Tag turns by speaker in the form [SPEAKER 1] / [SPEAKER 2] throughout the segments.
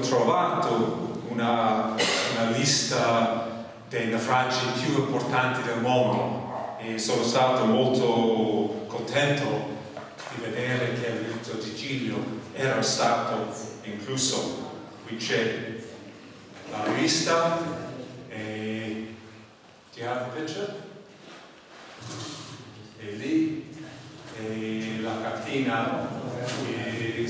[SPEAKER 1] trovato una, una lista dei naufragi più importanti del mondo e sono stato molto contento di vedere che il rito di Giglio era stato incluso. Qui c'è la lista e do you? E lì e la cartina e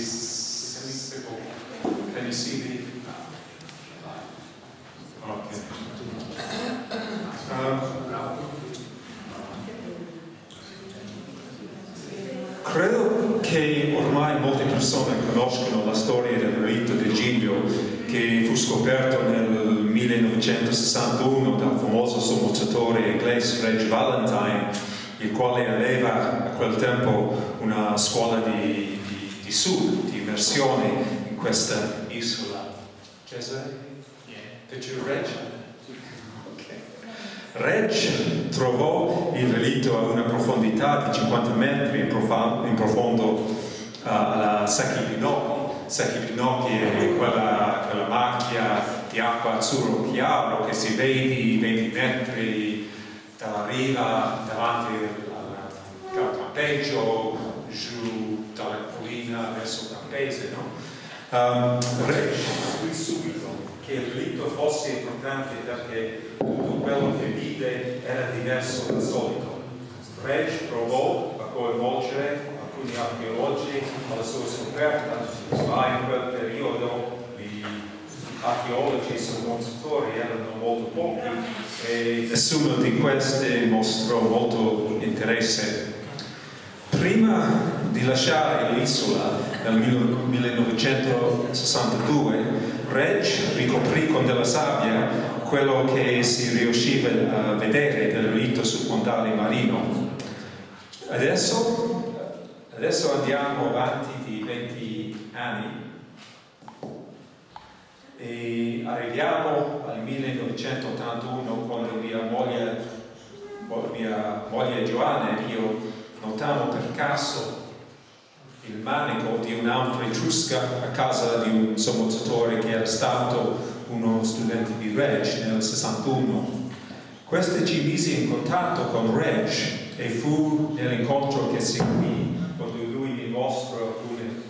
[SPEAKER 1] okay. Um, credo che ormai molte persone conoscono la storia del rito di Giglio che fu scoperto nel 1961 dal famoso sommozzatore inglese Reg Valentine il quale aveva a quel tempo una scuola di, di, di sud, di immersione in questa isola. Cesare? Yeah. Picture Reg? Okay. Reg trovò il relitto a una profondità di 50 metri in, in profondo uh, alla Sacchi Pinocchi. Sacchi Pinocchi è quella, quella macchia di acqua azzurro chiaro che si vede 20 metri dalla riva davanti al campeggio giù dalla collina verso il campese no? Um, qui subito che il rito fosse importante perché tutto quello che vide era diverso dal solito Reg provò a coinvolgere alcuni archeologi alla sua scoperta ma in quel periodo archeologi sommontatori erano molto pochi e nessuno di questi mostrò molto interesse. Prima di lasciare l'isola nel 1962, Reg ricoprì con della sabbia quello che si riusciva a vedere del rito sul fondale marino. Adesso, adesso andiamo avanti di 20 anni e arriviamo al 1981 quando mia moglie, mia moglie Giovanna e io notammo per caso il manico di un'ampia etrusca a casa di un sommozzatore che era stato uno studente di Reg nel 61. Questo ci mise in contatto con Reg e fu nell'incontro che seguì quando lui mi mostrò alcune...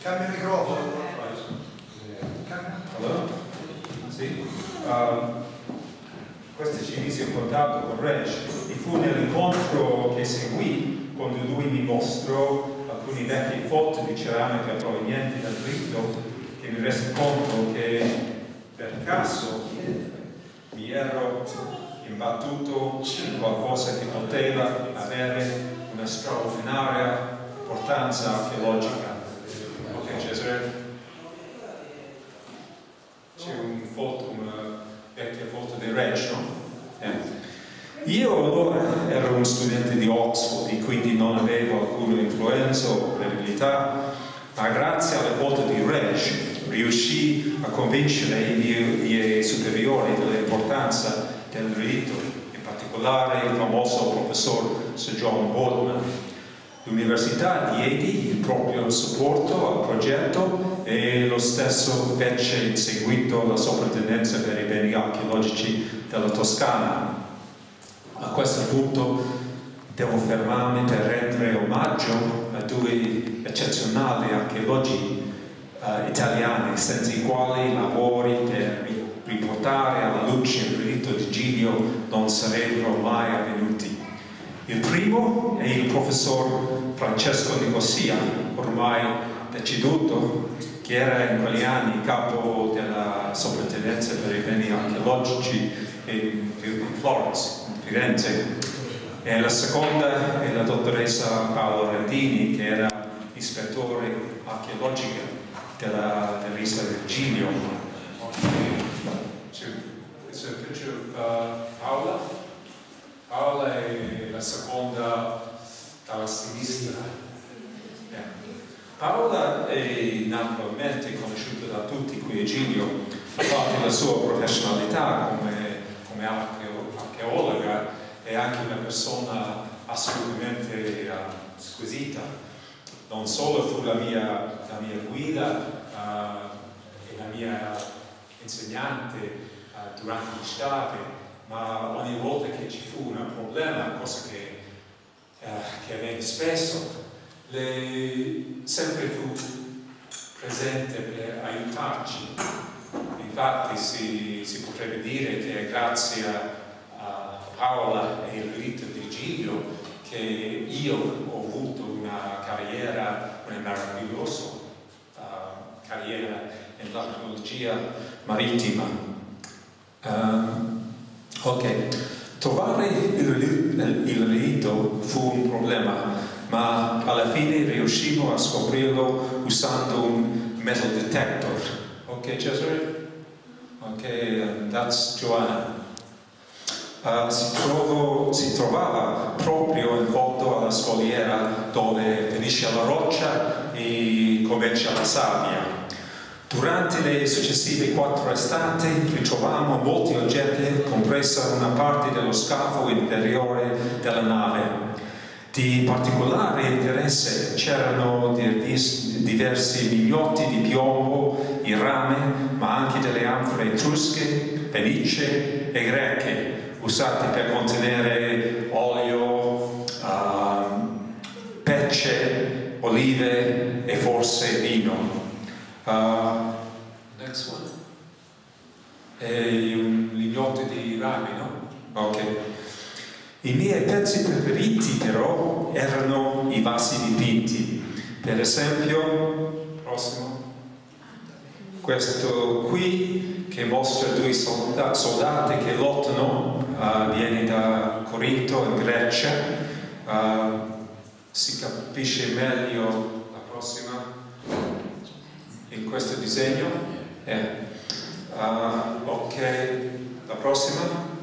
[SPEAKER 2] Cambia il microfono.
[SPEAKER 1] Allora? Sì? Um, questo ci mise in contatto con Reg e fu nell'incontro che seguì quando lui mi mostrò alcune vecchie foto di ceramica provenienti dal rito che mi rese conto che per caso mi ero imbattuto in qualcosa che poteva avere una straordinaria importanza archeologica. Ok, Cesare? c'è un foto, una vecchia foto di Reg, no? Eh. Io allora ero un studente di Oxford e quindi non avevo alcuna influenza o credibilità, ma grazie alle foto di Reg riuscì a convincere i miei, superiori dell'importanza del rito, in particolare il famoso professor Sir John Boardman. L'Università diedi il proprio supporto al progetto e lo stesso fece in seguito la soprintendenza per i beni archeologici della Toscana. A questo punto devo fermarmi per rendere omaggio a due eccezionali archeologi uh, italiani senza i quali lavori per riportare alla luce il rito di Giglio non sarebbero mai avvenuti. Il primo è il professor Francesco Nicosia, ormai deceduto, che era in quegli anni capo della soprintendenza per i beni archeologici in, Florence, in Firenze. E la seconda è la dottoressa Paola Randini, che era ispettore archeologica dell'isola del Giglio. È una picture of Paola. Paola è la seconda dalla sinistra. Paola è naturalmente conosciuta da tutti qui a Giglio, infatti la sua professionalità come, come archeologa è anche una persona assolutamente uh, squisita. Non solo fu la mia, la mia guida uh, è la mia insegnante uh, durante l'estate, ma ogni volta che ci fu un problema, cosa che, che avviene spesso, lei sempre fu presente per aiutarci. Infatti si, si potrebbe dire che grazie a, Paola e di Giglio che io ho avuto una carriera, una meravigliosa uh, carriera nell'archeologia marittima. Uh, ok, trovare il, il rito fu un problema ma alla fine riuscivo a scoprirlo usando un metal detector. Ok, Cesare? Ok, um, that's Joanna. Uh, si, trovo, si, trovava proprio in fondo alla scogliera dove finisce la roccia e comincia la sabbia. Durante le successive quattro estati ritrovammo molti oggetti, compresa una parte dello scafo inferiore della nave. Di particolare interesse c'erano diversi mignotti di piombo in rame, ma anche delle anfore etrusche, fenicie e greche, usate per contenere olio, uh, pece, olive e forse vino. Uh, next one. E un lignotto di rame, no? Ok. I miei pezzi preferiti però erano i vasi dipinti. Per esempio, prossimo, questo qui che mostra due soldati che lottano, uh, viene da Corinto in Grecia. Uh, si capisce meglio la prossima in questo disegno. Eh. Uh, ok, la prossima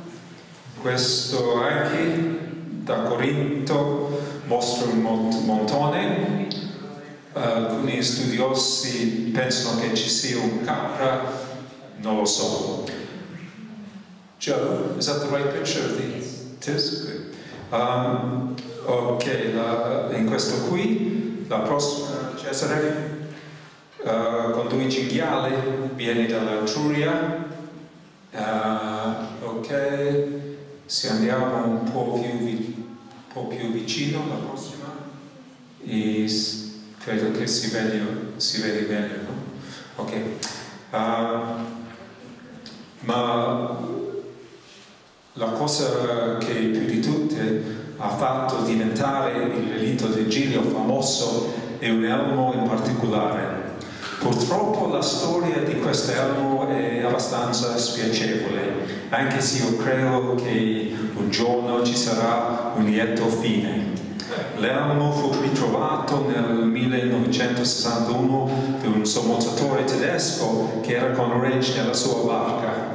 [SPEAKER 1] questo anche da Corinto mostra un montone. Alcuni studiosi pensano che ci sia un capra, non lo so. Joe, is that the right picture of the tis? Um, ok, la, in questo qui, la prossima Cesare, uh, con due cinghiali, viene dalla Truria. Uh, ok, se andiamo un po' più, un po più vicino alla prossima e credo che si vede, si vede bene no? ok uh, ma la cosa che più di tutte ha fatto diventare il relitto Giglio famoso è un elmo in particolare Purtroppo la storia di questo elmo è abbastanza spiacevole, anche se io credo che un giorno ci sarà un lieto fine. L'elmo fu ritrovato nel 1961 da un sommozatore tedesco che era con Rage nella sua barca.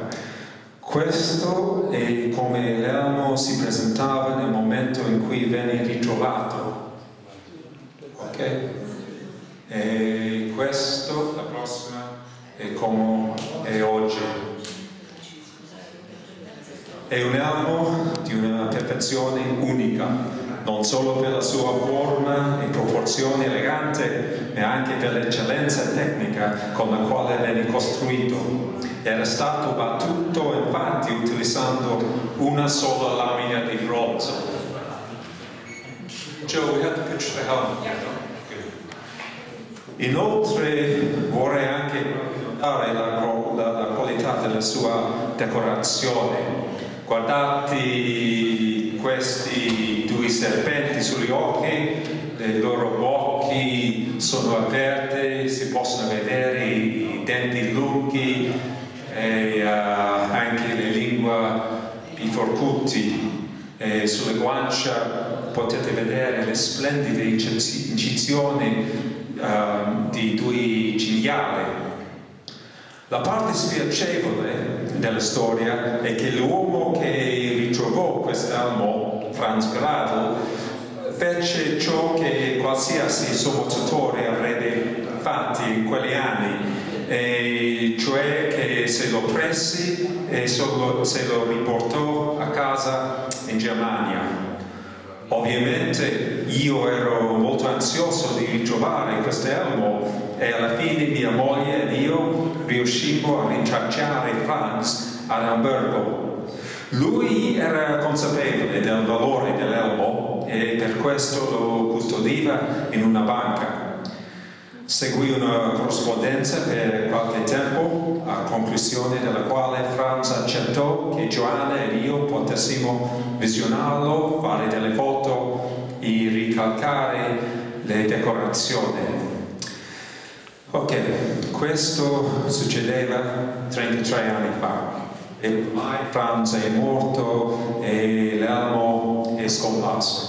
[SPEAKER 1] Questo è come l'elmo si presentava nel momento in cui venne ritrovato. Ok? E questo, la prossima, è come è oggi. È un elmo di una perfezione unica, non solo per la sua forma proporzione elegante, ma anche per l'eccellenza tecnica con la quale venne costruito. Era stato battuto infatti utilizzando una sola lamina di bronzo. Inoltre vorrei anche notare la, la, la qualità della sua decorazione. Guardate questi due serpenti sugli occhi, i loro occhi sono aperti, si possono vedere i denti lunghi e uh, anche le lingue biforcuti. E sulle guancia potete vedere le splendide incisioni uh, di due cinghiali. La parte spiacevole della storia è che l'uomo che ritrovò quest'elmo, Franz Gradl, fece ciò che qualsiasi sommozzatore avrebbe fatto in quegli anni, e cioè che se lo presse e se lo riportò a casa in Germania. Ovviamente io ero molto ansioso di ritrovare questo elmo e alla fine mia moglie ed io riuscimmo a rintracciare Franz ad Amburgo. Lui era consapevole del valore dell'elmo e per questo lo custodiva in una banca. Seguì una corrispondenza per qualche tempo, a conclusione della quale Franz accettò che Joanna ed io potessimo visionarlo, fare delle foto e ricalcare le decorazioni. Ok, questo succedeva 33 anni fa e ormai Franz è morto e l'elmo è scomparso.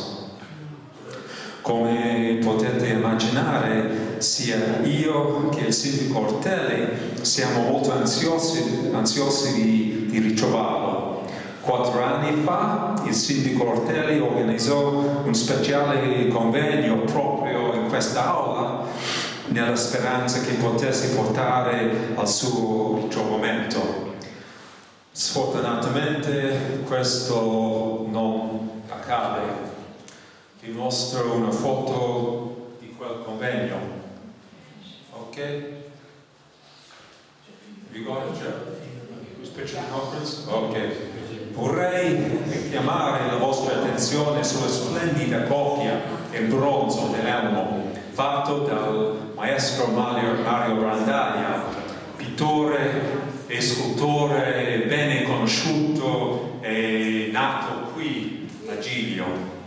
[SPEAKER 1] Come potete immaginare, sia io che il sindaco Ortelli siamo molto ansiosi, ansiosi di, di ritrovarlo. Quattro anni fa il sindaco Ortelli organizzò un speciale convegno proprio in quest'aula nella speranza che potesse portare al suo ritrovamento. Sfortunatamente questo non accade vi mostro una foto di quel convegno. Ok? Ricordo già? Special conference? Ok. Vorrei richiamare la vostra attenzione sulla splendida copia in bronzo dell'elmo fatto dal maestro Mario, Mario Randaglia, pittore e scultore bene conosciuto e nato qui a Giglio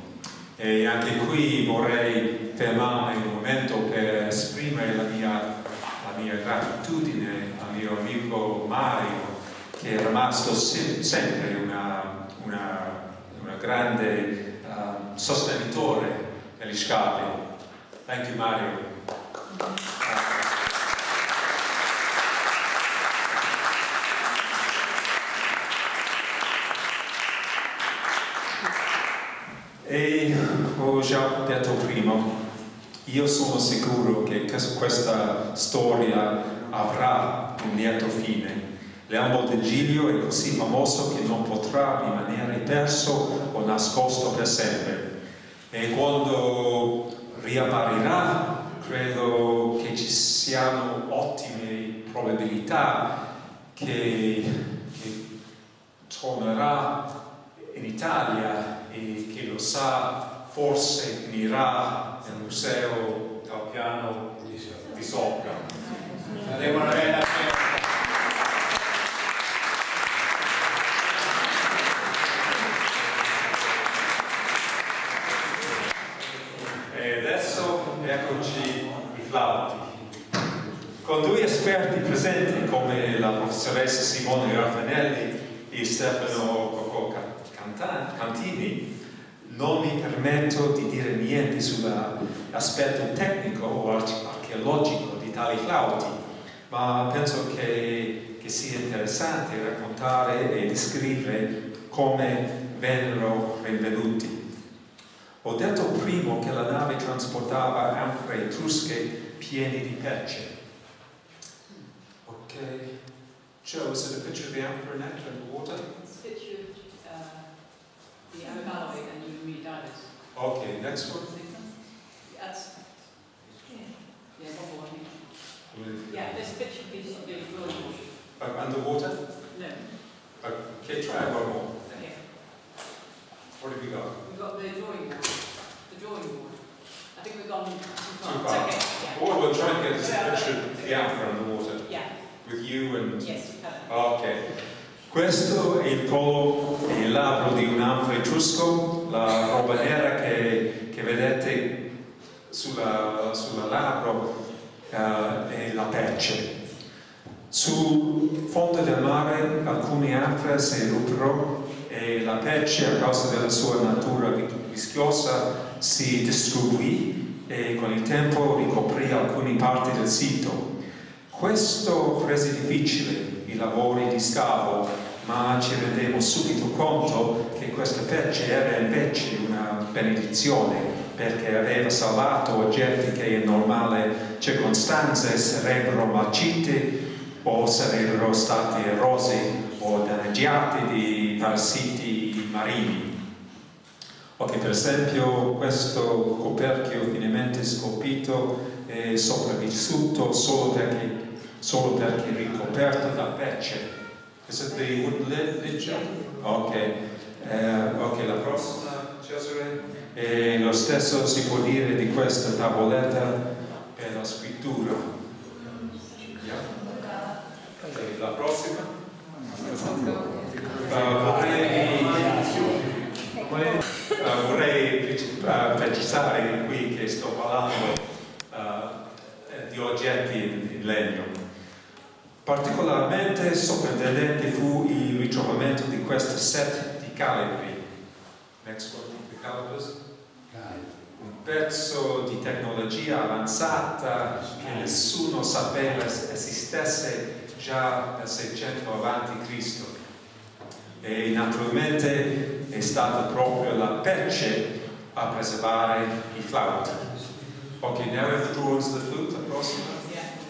[SPEAKER 1] e anche qui vorrei fermarmi un momento per esprimere la mia, la mia gratitudine al mio amico Mario, che è rimasto se sempre una, una, una grande uh, sostenitore degli scavi. Thank you Mario. E ho già detto prima, io sono sicuro che questa storia avrà un lieto fine. Del Giglio è così famoso che non potrà rimanere perso o nascosto per sempre. E quando riapparirà, credo che ci siano ottime probabilità che, che tornerà in Italia e chi lo sa forse finirà nel museo del piano di una bella E adesso eccoci i flauti. Con due esperti presenti come la professoressa Simone Raffanelli e Stefano Cococca Cantini, non mi permetto di dire niente sull'aspetto tecnico o archeologico di tali flauti, ma penso che, che sia interessante raccontare e descrivere come vennero rinvenuti. Ho detto prima che la nave trasportava anfore etrusche piene di perce. Ok. Joe, is it a picture of the amphora nectar in the water?
[SPEAKER 3] The Algarve and you redone it.
[SPEAKER 1] Okay, next one.
[SPEAKER 3] That's, yeah, this picture is the drawing.
[SPEAKER 1] Uh, underwater?
[SPEAKER 3] No,
[SPEAKER 1] Okay, try one more.
[SPEAKER 3] okay.
[SPEAKER 1] What have you got?
[SPEAKER 3] We've got the drawing board, the drawing board. I think we've gone too far.
[SPEAKER 1] Too
[SPEAKER 3] It's
[SPEAKER 1] far.
[SPEAKER 3] okay, yeah.
[SPEAKER 1] All we're trying to get is a picture of the amphora underwater
[SPEAKER 3] Yeah,
[SPEAKER 1] with you and...
[SPEAKER 3] yes, you have.
[SPEAKER 1] Questo è il polo e il labbro di un anfo etrusco, la roba nera che, che vedete sulla, sulla labbro uh, è la perce. Sul fondo del mare alcuni anfre si ruppero e la perce a causa della sua natura vischiosa si distribuì e con il tempo ricoprì alcune parti del sito. Questo rese difficile i lavori di scavo, ma ci rendiamo subito conto che questa perce era invece una benedizione perché aveva salvato oggetti che in normali circostanze sarebbero marciti o sarebbero stati erosi o danneggiati di parassiti marini. Ok, per esempio questo coperchio finemente scolpito è sopravvissuto solo perché, solo perché ricoperto da pece. Is it the wood job? Ok, eh, ok, la prossima, Cesare. E lo stesso si può dire di questa tavoletta per la scrittura. Yeah. Ok, la prossima. Uh, vorrei, uh, vorrei precisare qui che sto parlando uh, di oggetti in, in legno. Particolarmente sorprendente fu il ritrovamento di questo set di calibri. Next one, the calibers. Un pezzo di tecnologia avanzata che nessuno sapeva esistesse già nel 600 a.C. E naturalmente è stata proprio la pece a preservare i flauti. Ok, now towards the flute, la prossima.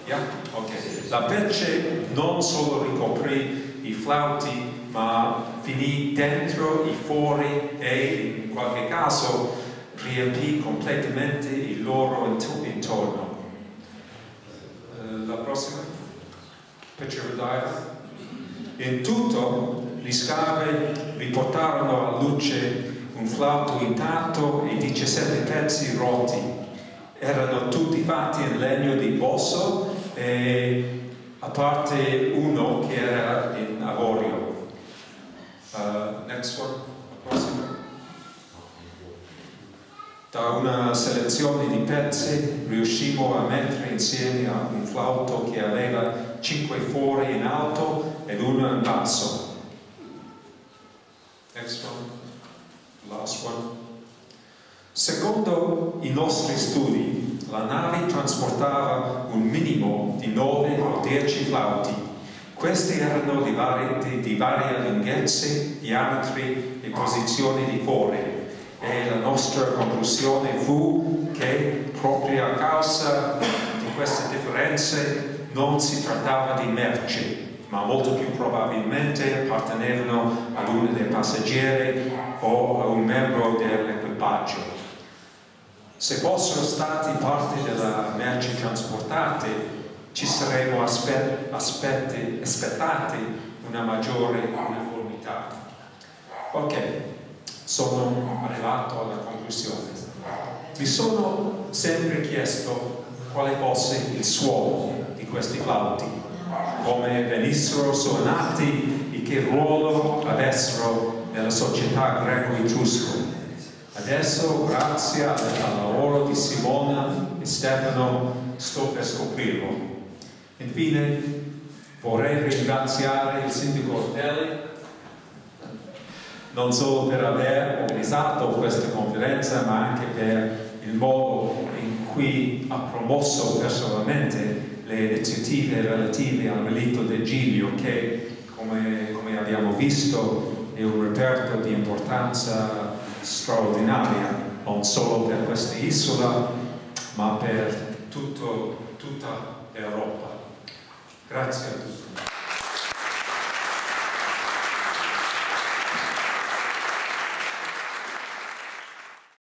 [SPEAKER 1] Yeah? Okay. La pece non solo ricoprì i flauti, ma finì dentro, i fori e in qualche caso riempì completamente il loro intorno. Uh, la prossima? Picture dive. In tutto gli scavi riportarono a luce un flauto intatto e 17 pezzi rotti. Erano tutti fatti in legno di bosso e a parte uno che era in avorio. Uh, next one, prossima. Da una selezione di pezzi riuscimmo a mettere insieme a un flauto che aveva cinque fori in alto ed uno in basso. Next one, last one. Secondo i nostri studi, la nave trasportava un minimo di 9 o 10 flauti. Questi erano di varie, di varie lunghezze, diametri e posizioni di fori e la nostra conclusione fu che proprio a causa di queste differenze non si trattava di merci, ma molto più probabilmente appartenevano ad uno dei passeggeri o a un membro dell'equipaggio. Se fossero stati parte della merce trasportate, ci saremmo aspe aspetti, aspettati una maggiore uniformità. Ok, sono arrivato alla conclusione. Mi sono sempre chiesto quale fosse il suono di questi flauti, come venissero suonati e che ruolo avessero nella società greco-etrusco. Adesso, grazie al lavoro di Simona e Stefano, sto per scoprirlo. Infine, vorrei ringraziare il sindaco Ortelli non solo per aver organizzato questa conferenza, ma anche per il modo in cui ha promosso personalmente le iniziative relative al relitto del Giglio, che, come, come abbiamo visto, è un reperto di importanza straordinaria, non solo per questa isola, ma per tutto, tutta Europa. Grazie a tutti.